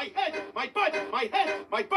my head, my butt, my head, my butt.